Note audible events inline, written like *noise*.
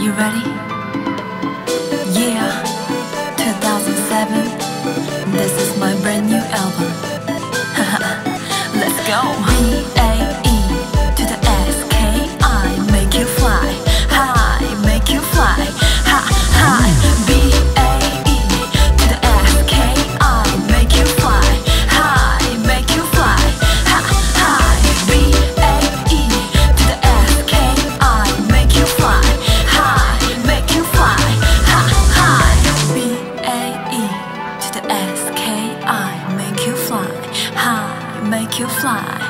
You ready? Yeah, 2007. This is my brand new album. *laughs* Let's go. high, make you fly.